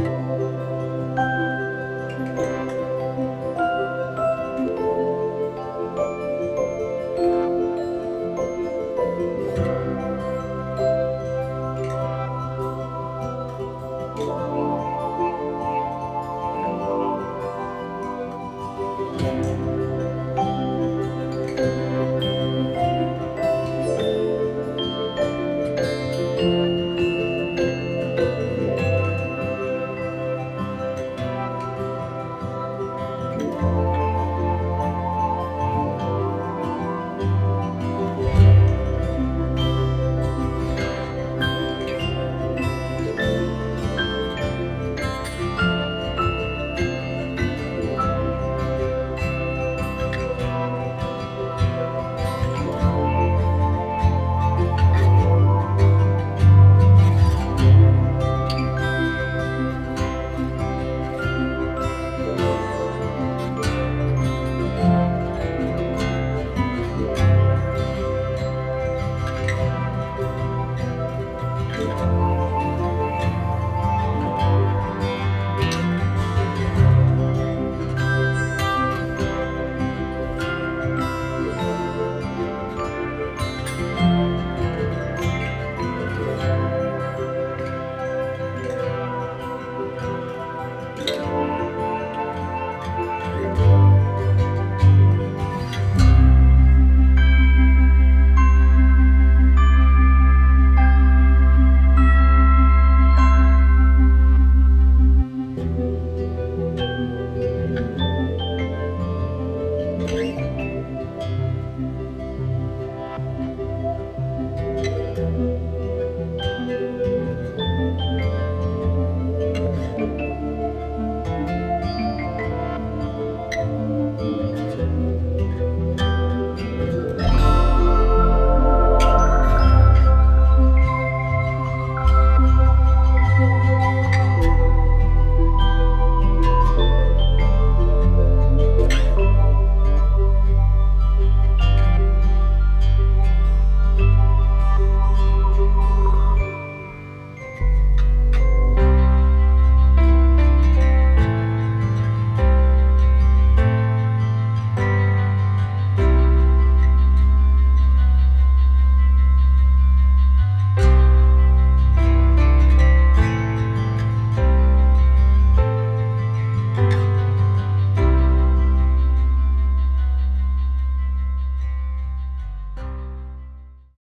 Música